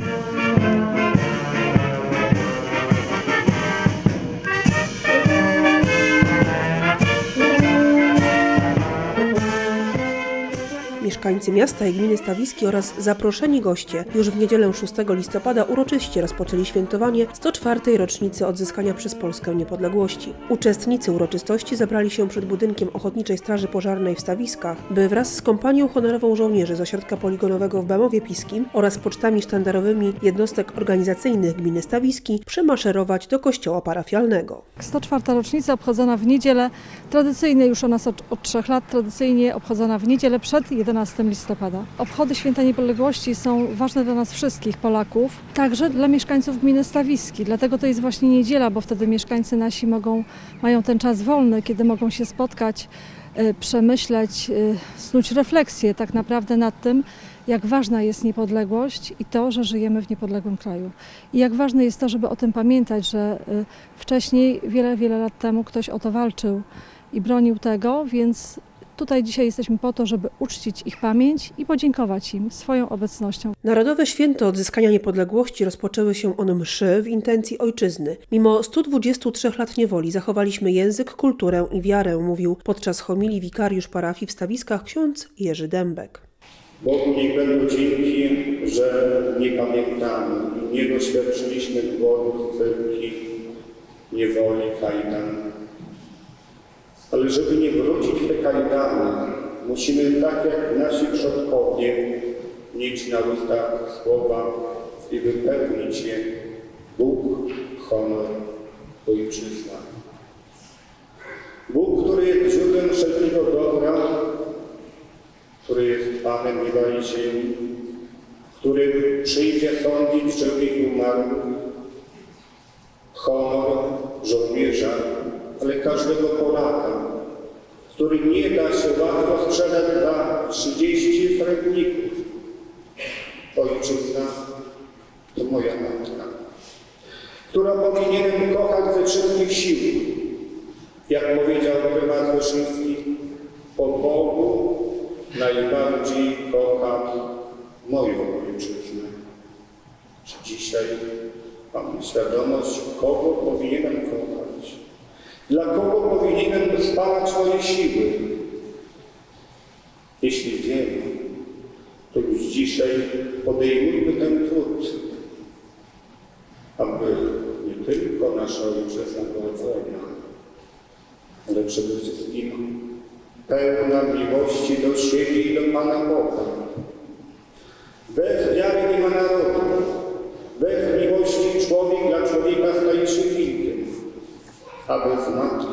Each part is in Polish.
Thank you. Mieszkańcy miasta i gminy Stawiski oraz zaproszeni goście już w niedzielę 6 listopada uroczyście rozpoczęli świętowanie 104. rocznicy odzyskania przez Polskę niepodległości. Uczestnicy uroczystości zebrali się przed budynkiem Ochotniczej Straży Pożarnej w Stawiskach, by wraz z kompanią honorową żołnierzy z ośrodka poligonowego w Bemowie Piskim oraz pocztami sztandarowymi jednostek organizacyjnych gminy Stawiski przemaszerować do kościoła parafialnego. 104. rocznica obchodzona w niedzielę, tradycyjnie już u nas od, od trzech lat, tradycyjnie obchodzona w niedzielę przed 11 listopada. Obchody Święta Niepodległości są ważne dla nas wszystkich Polaków, także dla mieszkańców gminy Stawiski. Dlatego to jest właśnie niedziela, bo wtedy mieszkańcy nasi mogą, mają ten czas wolny, kiedy mogą się spotkać, y, przemyśleć, y, snuć refleksję tak naprawdę nad tym, jak ważna jest niepodległość i to, że żyjemy w niepodległym kraju. I jak ważne jest to, żeby o tym pamiętać, że y, wcześniej, wiele, wiele lat temu ktoś o to walczył i bronił tego, więc tutaj dzisiaj jesteśmy po to, żeby uczcić ich pamięć i podziękować im swoją obecnością. Narodowe Święto Odzyskania Niepodległości rozpoczęły się on mszy w intencji ojczyzny. Mimo 123 lat niewoli zachowaliśmy język, kulturę i wiarę, mówił podczas homilii wikariusz parafii w Stawiskach ksiądz Jerzy Dębek. Bogu niech będą dzięki, że nie pamiętamy i nie doświadczyliśmy głodów, cyrki, niewoli, kajdan. Ale żeby nie wrócić w te kajdany, musimy tak jak nasi przodkowie mieć na ustach słowa i wypełnić je Bóg, honor, ojczyzna. Bóg, który jest źródłem wszelkiego dobra, który jest Panem nieba i ziemi, który przyjdzie sądzić wszelkich umarłych, honor żołnierza, ale każdego Polaka, który nie da się łatwo sprzedać za 30 srebrników. Ojczyzna to moja matka, którą powinienem kochać ze wszystkich sił. Jak powiedział prymas Wyszyński, po Bogu najbardziej kocham moją ojczyznę. Czy dzisiaj mam świadomość, kogo powinienem kochać? Dla kogo powinienem spalać moje siły? Jeśli wiemy, to już dzisiaj podejmujmy ten trud, aby nie tylko nasza ojczyzna była ale przede wszystkim pełna miłości do siebie i do Pana Boga. Bez wiary nie ma narodu. Bez miłości człowiek dla człowieka staje się wilkiem, a bez matki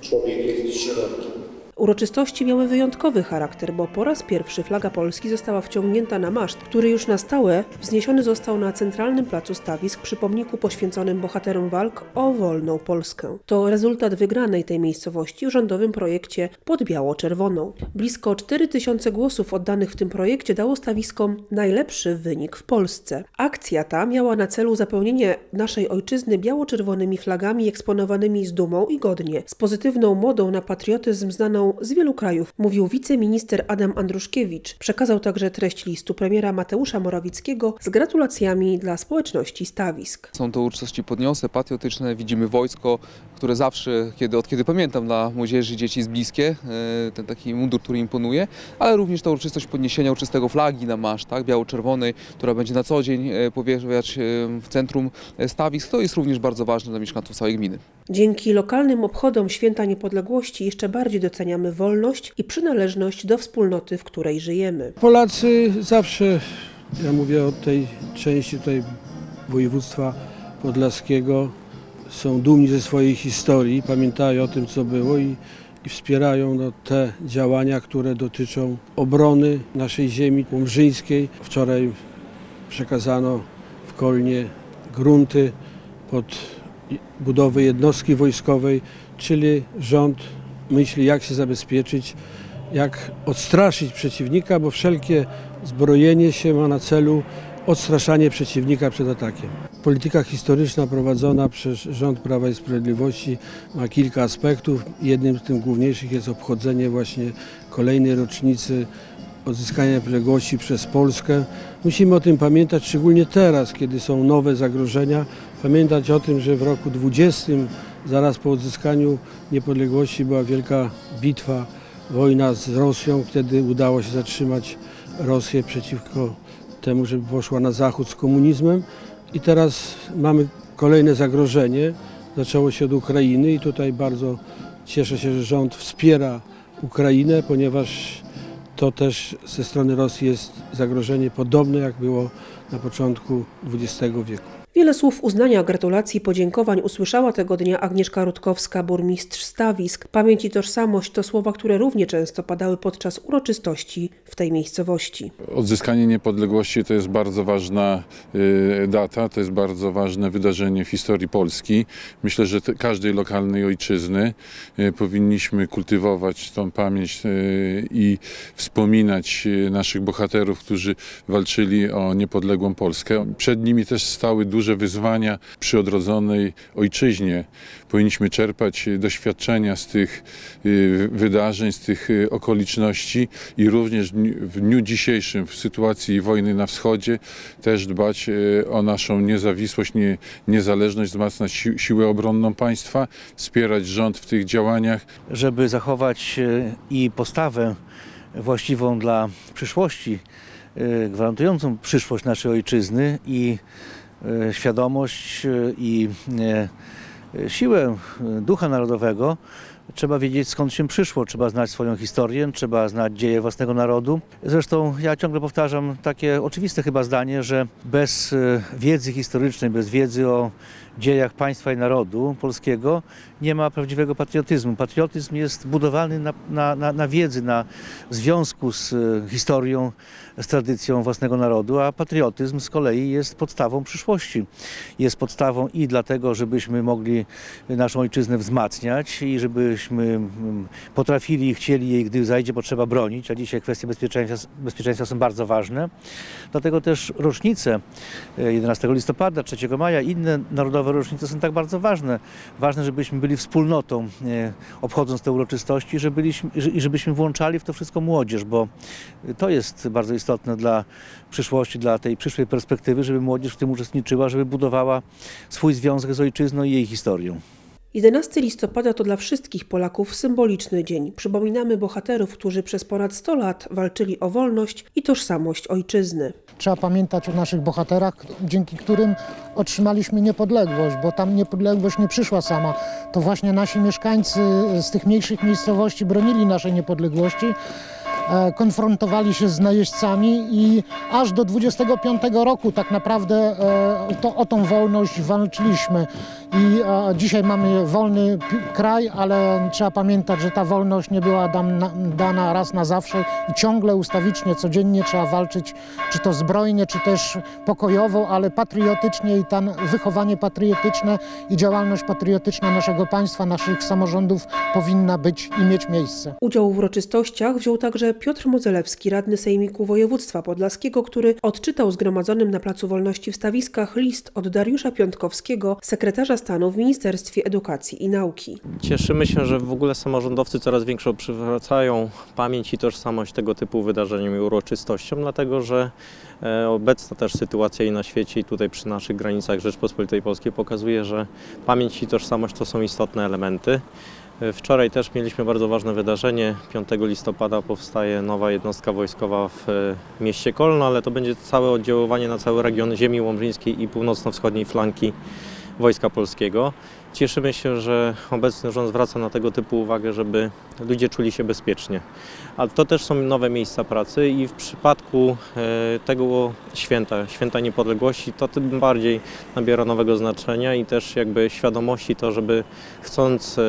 człowiek jest sierotą. Uroczystości miały wyjątkowy charakter, bo po raz pierwszy flaga Polski została wciągnięta na maszt, który już na stałe wzniesiony został na centralnym placu stawisk przy pomniku poświęconym bohaterom walk o wolną Polskę. To rezultat wygranej tej miejscowości w rządowym projekcie pod biało-czerwoną. Blisko 4000 głosów oddanych w tym projekcie dało stawiskom najlepszy wynik w Polsce. Akcja ta miała na celu zapełnienie naszej ojczyzny biało-czerwonymi flagami eksponowanymi z dumą i godnie, z pozytywną modą na patriotyzm znaną z wielu krajów, mówił wiceminister Adam Andruszkiewicz. Przekazał także treść listu premiera Mateusza Morawieckiego z gratulacjami dla społeczności stawisk. Są to uczciwości podniosłe, patriotyczne. Widzimy wojsko, które zawsze, kiedy, od kiedy pamiętam, dla młodzieży dzieci jest bliskie. e, Ten taki mundur, który imponuje, ale również ta uroczystość podniesienia uczystego flagi na maszt, tak, biało-czerwonej, która będzie na co dzień e, powierzać e, w centrum stawisk. To jest również bardzo ważne dla mieszkańców całej gminy. Dzięki lokalnym obchodom Święta Niepodległości jeszcze bardziej doceniamy wolność i przynależność do wspólnoty, w której żyjemy. Polacy zawsze, ja mówię o tej części tutaj województwa podlaskiego, są dumni ze swojej historii, pamiętają o tym, co było i, i wspierają no, te działania, które dotyczą obrony naszej ziemi łomżyńskiej. Wczoraj przekazano w Kolnie grunty pod budowę jednostki wojskowej, czyli rząd myśli, jak się zabezpieczyć, jak odstraszyć przeciwnika, bo wszelkie zbrojenie się ma na celu odstraszanie przeciwnika przed atakiem. Polityka historyczna prowadzona przez rząd Prawa i Sprawiedliwości ma kilka aspektów. Jednym z tych główniejszych jest obchodzenie właśnie kolejnej rocznicy odzyskania niepodległości przez Polskę. Musimy o tym pamiętać, szczególnie teraz, kiedy są nowe zagrożenia. Pamiętać o tym, że w roku 20, zaraz po odzyskaniu niepodległości, była wielka bitwa, wojna z Rosją. Wtedy udało się zatrzymać Rosję przeciwko temu, żeby poszła na zachód z komunizmem. I teraz mamy kolejne zagrożenie. Zaczęło się od Ukrainy i tutaj bardzo cieszę się, że rząd wspiera Ukrainę, ponieważ to też ze strony Rosji jest zagrożenie podobne jak było na początku XX wieku. Wiele słów uznania, gratulacji podziękowań usłyszała tego dnia Agnieszka Rutkowska, burmistrz Stawisk. Pamięć i tożsamość to słowa, które równie często padały podczas uroczystości w tej miejscowości. Odzyskanie niepodległości to jest bardzo ważna y, data, to jest bardzo ważne wydarzenie w historii Polski. Myślę, że każdej lokalnej ojczyzny y, powinniśmy kultywować tą pamięć y, i wspominać naszych bohaterów, którzy walczyli o niepodległą Polskę. Przed nimi też stały duże wyzwania przy odrodzonej ojczyźnie. Powinniśmy czerpać doświadczenia z tych y, wydarzeń, z tych y, okoliczności i również w dniu- dzisiejszym, w sytuacji wojny na wschodzie, też dbać y, o naszą niezawisłość, nie, niezależność, wzmacniać si siłę obronną państwa, wspierać rząd w tych działaniach. żeby zachować i postawę właściwą dla przyszłości, gwarantującą przyszłość naszej ojczyzny i świadomość e, i e, e, siłę e, ducha narodowego, trzeba wiedzieć skąd się przyszło, trzeba znać swoją historię, trzeba znać dzieje własnego narodu. Zresztą ja ciągle powtarzam takie oczywiste chyba zdanie, że bez e, wiedzy historycznej, bez wiedzy o dziejach państwa i narodu polskiego nie ma prawdziwego patriotyzmu. Patriotyzm jest budowany na, na, na, na wiedzy, na związku z e, historią, z tradycją własnego narodu, a patriotyzm z kolei jest podstawą przyszłości. Jest podstawą i dlatego, żebyśmy mogli naszą ojczyznę wzmacniać i żebyśmy potrafili i chcieli jej, gdy zajdzie potrzeba bronić, a dzisiaj kwestie bezpieczeństwa, bezpieczeństwa są bardzo ważne. Dlatego też rocznice e, 11 listopada, 3 maja, inne narodowe rocznice są tak bardzo ważne. Ważne, żebyśmy byli wspólnotą e, obchodząc te uroczystości że byliśmy, i żebyśmy włączali w to wszystko młodzież, bo to jest bardzo istotne dla przyszłości, dla tej przyszłej perspektywy, żeby młodzież w tym uczestniczyła, żeby budowała swój związek z ojczyzną i jej historią. 11 listopada to dla wszystkich Polaków symboliczny dzień. Przypominamy bohaterów, którzy przez ponad 100 lat walczyli o wolność i tożsamość ojczyzny. Trzeba pamiętać o naszych bohaterach, dzięki którym otrzymaliśmy niepodległość, bo tam niepodległość nie przyszła sama. To właśnie nasi mieszkańcy z tych mniejszych miejscowości bronili naszej niepodległości, konfrontowali się z najeźdźcami i aż do 25 roku tak naprawdę e, to, o tą wolność walczyliśmy. I e, dzisiaj mamy wolny kraj, ale trzeba pamiętać, że ta wolność nie była dana raz na zawsze i ciągle ustawicznie, codziennie trzeba walczyć, czy to zbrojnie, czy też pokojowo, ale patriotycznie i tam wychowanie patriotyczne i działalność patriotyczna naszego państwa, naszych samorządów powinna być i mieć miejsce. Udział w uroczystościach wziął także Piotr Modzelewski, radny Sejmiku Województwa Podlaskiego, który odczytał zgromadzonym na Placu Wolności w Stawiskach list od Dariusza Piątkowskiego, sekretarza stanu w Ministerstwie Edukacji i Nauki. Cieszymy się, że w ogóle samorządowcy coraz większą przywracają pamięć i tożsamość tego typu wydarzeniom i uroczystościom, dlatego że obecna też sytuacja i na świecie i tutaj przy naszych granicach Rzeczpospolitej Polskiej pokazuje, że pamięć i tożsamość to są istotne elementy. E, Wczoraj też mieliśmy bardzo ważne wydarzenie. 5 listopada powstaje nowa jednostka wojskowa w e, mieście Kolno, ale to będzie całe oddziaływanie na cały region ziemi łomżyńskiej i północno-wschodniej flanki Wojska Polskiego. Cieszymy się, że obecny rząd zwraca na tego typu uwagę, żeby ludzie czuli się bezpiecznie. Ale to też są nowe miejsca pracy i w przypadku e, tego święta, święta niepodległości, to tym bardziej nabiera nowego znaczenia i też jakby świadomości to, żeby chcąc e,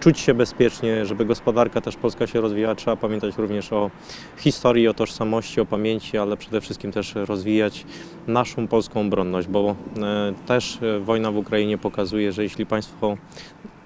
czuć się bezpiecznie, żeby gospodarka też polska się rozwijała, trzeba pamiętać również o historii, o tożsamości, o pamięci, ale przede wszystkim też rozwijać naszą polską obronność, bo e, też wojna w Ukrainie pokazuje, że jeśli państwo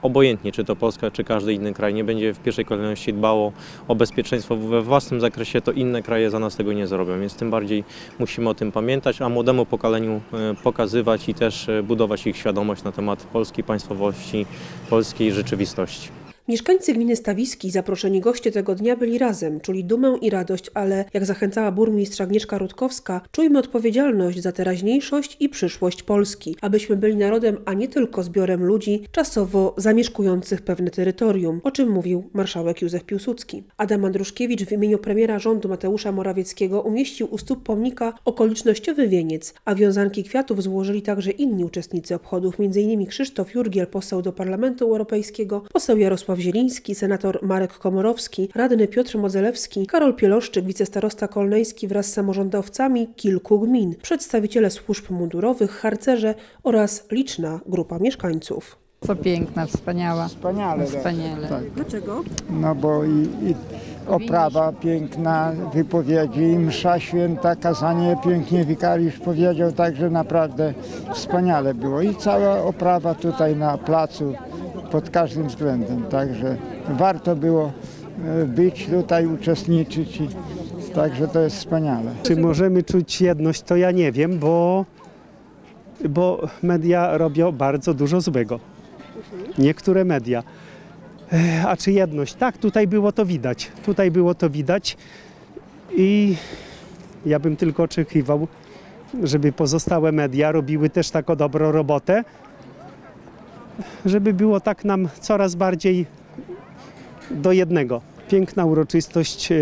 obojętnie czy to Polska, czy każdy inny kraj nie będzie w pierwszej kolejności dbało o bezpieczeństwo we własnym zakresie, to inne kraje za nas tego nie zrobią, więc tym bardziej musimy o tym pamiętać, a młodemu pokoleniu e, pokazywać i też e, budować ich świadomość na temat polskiej państwowości, polskiej rzeczywistości. Mieszkańcy gminy Stawiski, zaproszeni goście tego dnia byli razem, czuli dumę i radość, ale jak zachęcała burmistrz Agnieszka Rutkowska, czujmy odpowiedzialność za teraźniejszość i przyszłość Polski, abyśmy byli narodem, a nie tylko zbiorem ludzi czasowo zamieszkujących pewne terytorium, o czym mówił marszałek Józef Piłsudski. Adam Andruszkiewicz w imieniu premiera rządu Mateusza Morawieckiego umieścił u stóp pomnika okolicznościowy wieniec, a wiązanki kwiatów złożyli także inni uczestnicy obchodów, m.in. Krzysztof Jurgiel, poseł do Parlamentu Europejskiego, poseł Jarosław Zieliński, senator Marek Komorowski, radny Piotr Modzelewski, Karol Pieloszczyk, wicestarosta kolneński wraz z samorządowcami kilku gmin, przedstawiciele służb mundurowych, harcerze oraz liczna grupa mieszkańców. To piękna, wspaniała. Wspaniale. Wspaniale. Tak. Dlaczego? No bo i, i oprawa piękna, wypowiedzi, i msza święta, kazanie pięknie wikariusz powiedział, także naprawdę wspaniale było. I cała oprawa tutaj na placu pod każdym względem, także warto było e, być tutaj, uczestniczyć i także to jest wspaniale. Czy możemy czuć jedność, to ja nie wiem, bo, bo media robią bardzo dużo złego. Niektóre media. E, A czy jedność? Tak, tutaj było to widać. Tutaj było to widać i ja bym tylko oczekiwał, żeby pozostałe media robiły też taką dobrą robotę, żeby było tak nam coraz bardziej do jednego. Piękna uroczystość e,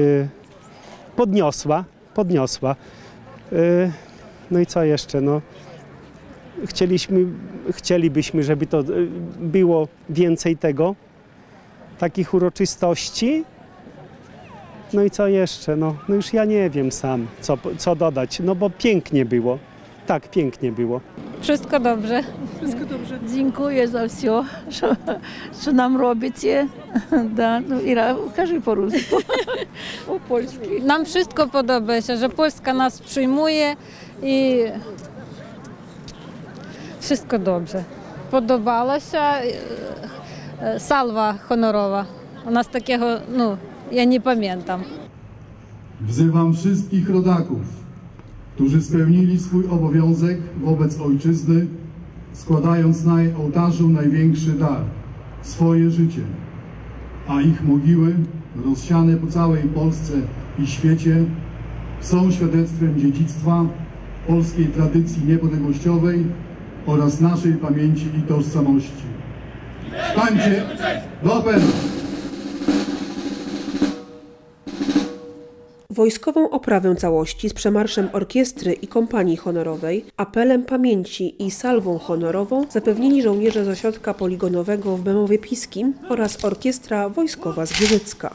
podniosła, podniosła. E, No i co jeszcze? No, chcieliśmy, chcielibyśmy, żeby to e, było więcej tego, takich uroczystości. No i co jeszcze? No, no już ja nie wiem sam, co, co dodać, no bo pięknie było. Tak, pięknie było. Wszystko dobrze. Wszystko dobrze. Dziękuję za wszystko, co, nam robicie. Da, no i każdy po rusku, po polsku. Nam wszystko podoba się, że Polska nas przyjmuje i wszystko dobrze. Podobała się e, e, salwa honorowa. U nas takiego, no, ja nie pamiętam. Wzywam wszystkich rodaków którzy spełnili swój obowiązek wobec ojczyzny, składając na jej ołtarzu największy dar swoje życie, a ich mogiły, rozsiane po całej Polsce i świecie, są świadectwem dziedzictwa, polskiej tradycji niepodległościowej oraz naszej pamięci i tożsamości. Stańcie do! Wojskową oprawę całości z przemarszem orkiestry i kompanii honorowej, apelem pamięci i salwą honorową zapewnili żołnierze z ośrodka poligonowego w Bemowie Piskim oraz orkiestra wojskowa z Giżycka.